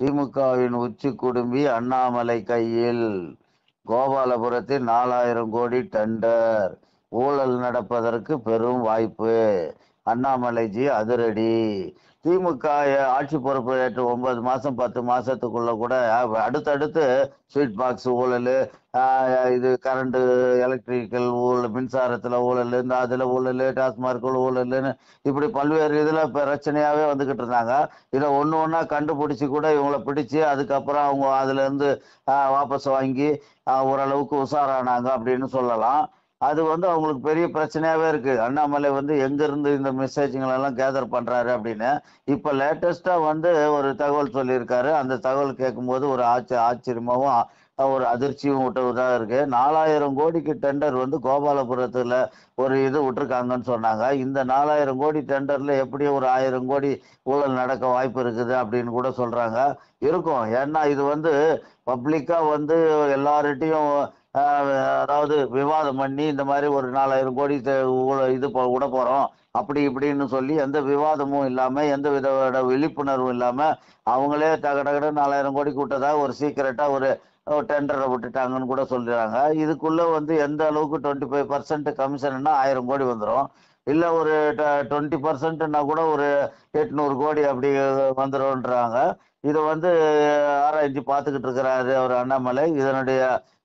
திமுகவின் உச்சி குடும்பி அண்ணாமலை கையில் கோபாலபுரத்தில் நாலாயிரம் கோடி டெண்டர். ஊழல் நடப்பதற்கு பெரும் வாய்ப்பு. அண்ணாமலைஜி அதிரடி. திமுக ஆட்சி பொறுப்பு ஏற்று ஒன்பது மாசம் பத்து மாசத்துக்குள்ள கூட அடுத்தடுத்து ஸ்வீட் பாக்ஸ் ஊழல் இது கரண்ட் எலக்ட்ரிக்கல் ஊழல் மின்சாரத்துல ஊழல் இந்த அதுல ஊழல் டாஸ்மார்க் ஊழல்னு இப்படி பல்வேறு இதுல பிரச்சனையாவே வந்துகிட்டு இருந்தாங்க. இதை ஒண்ணு ஒன்றா கண்டுபிடிச்சு கூட இவங்கள பிடிச்சு அதுக்கப்புறம் அவங்க அதுல இருந்து வாபஸ் வாங்கி ஓரளவுக்கு உஷாரானாங்க அப்படின்னு சொல்லலாம். அது வந்து அவங்களுக்கு பெரிய பிரச்சனையாவே இருக்கு. அண்ணாமலை வந்து எங்க இருந்து இந்த மெசேஜ்கள் எல்லாம் கேதர் பண்றாரு அப்படின்னு இப்ப லேட்டஸ்டா வந்து ஒரு தகவல் சொல்லியிருக்காரு. அந்த தகவல் கேட்கும்போது ஒரு ஆச்ச ஆச்சரியமாவும் ஒரு அதிர்ச்சியும் விட்டதா இருக்கு. நாலாயிரம் கோடிக்கு டெண்டர் வந்து கோபாலபுரத்துல ஒரு இது விட்டுருக்காங்கன்னு சொன்னாங்க. இந்த நாலாயிரம் கோடி டெண்டர்ல எப்படியும் ஒரு ஆயிரம் கோடி ஊழல் நடக்க வாய்ப்பு இருக்குது அப்படின்னு கூட சொல்றாங்க. இருக்கும். ஏன்னா இது வந்து பப்ளிக்கா வந்து எல்லார்கிட்டையும் அதாவது விவாதம் பண்ணி இந்த மாதிரி ஒரு நாலாயிரம் கோடி இது விட போறோம். அப்படி இப்படின்னு சொல்லி எந்த விவாதமும் இல்லாம எந்த வித விழிப்புணர்வும் இல்லாம அவங்களே தக டகட நாலாயிரம் கோடிக்கு விட்டதா ஒரு சீக்கிரட்டா ஒரு டெண்டரை விட்டுட்டாங்கன்னு கூட சொல்றாங்க இதுக்குள்ள வந்து எந்த அளவுக்கு டுவெண்ட்டி ஃபைவ் பர்சன்ட் கமிஷன்னா ஆயிரம் கோடி வந்துடும் இல்லை ஒரு டுவெண்ட்டி பர்சன்ட்னா கூட ஒரு எட்நூறு கோடி அப்படி வந்துடும்ன்றாங்க இதை வந்து ஆராய்ச்சி பார்த்துக்கிட்டு இருக்கிறாரு அவர் அண்ணாமலை. இதனுடைய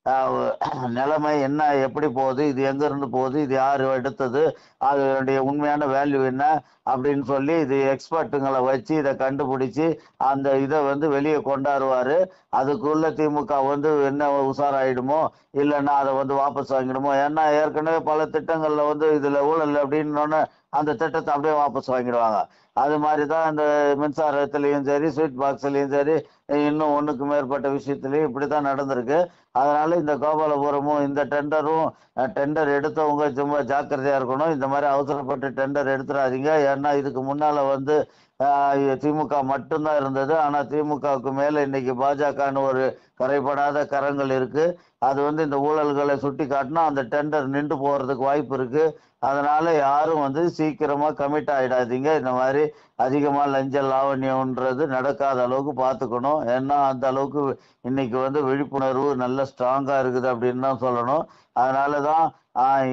நிலைமை என்ன எப்படி போகுது இது எங்க இருந்து போகுது இது யார் எடுத்தது அதனுடைய உண்மையான வேல்யூ என்ன அப்படின்னு சொல்லி இது எக்ஸ்பர்ட்டுங்களை வச்சு இதை கண்டுபிடிச்சு அந்த இதை வந்து வெளியே கொண்டாடுவாரு. அதுக்குள்ள திமுக வந்து என்ன உஷாராயிடுமோ இல்லைன்னா அதை வந்து வாபஸ் வாங்கிடுமோ. ஏன்னா ஏற்கனவே பல திட்டங்களில் வந்து இதில் ஊழல் அப்படின்னு அந்த திட்டத்தை அப்படியே வாபஸ் வாங்கிடுவாங்க. அது மாதிரி தான் இந்த மின்சாரத்துலேயும் சரி ஸ்வீட் பாக்ஸ்லேயும் சரி இன்னும் ஒன்றுக்கு மேற்பட்ட விஷயத்துலையும் இப்படி தான் நடந்திருக்கு. அதனால இந்த கோபாலபுரமும் இந்த டெண்டரும் டெண்டர் எடுத்தவங்க சும்மா ஜாக்கிரதையாக இருக்கணும். இந்த மாதிரி அவசரப்பட்டு டெண்டர் எடுத்துடாதீங்க ஏன்னா இதுக்கு முன்னால் வந்து திமுக மட்டும்தான் இருந்தது. ஆனால் திமுகவுக்கு மேலே இன்னைக்கு பாஜகன்னு ஒரு கரைப்படாத கரங்கள் இருக்கு. அது வந்து இந்த ஊழல்களை சுட்டி காட்டினா அந்த டெண்டர் நின்று போகிறதுக்கு வாய்ப்பு இருக்கு. அதனால யாரும் வந்து சீக்கிரமா கமிட் ஆயிடாதீங்க. இந்த மாதிரி அதிகமா லஞ்ச லாவண்யம்ன்றது நடக்காத அளவுக்கு பார்த்துக்கணும் ஏன்னா அந்த அளவுக்கு இன்னைக்கு வந்து விழிப்புணர்வு நல்ல ஸ்ட்ராங்கா இருக்குது அப்படின்னு தான் சொல்லணும். அதனால தான்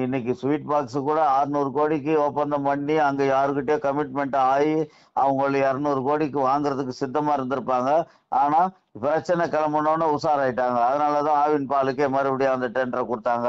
இன்னைக்கு ஸ்வீட் பாக்ஸ் கூட அறுநூறு கோடிக்கு ஒப்பந்தம் பண்ணி அங்க யாருக்கிட்டே கமிட்மெண்ட் ஆகி அவங்கள இரநூறு கோடிக்கு வாங்குறதுக்கு சித்தமா இருந்திருப்பாங்க. ஆனா பிரச்சனை கிளம்பணும்னு உஷாராயிட்டாங்க. அதனாலதான் ஆவின் பாலுக்கே மறுபடியும் அந்த டெண்டரை கொடுத்தாங்க.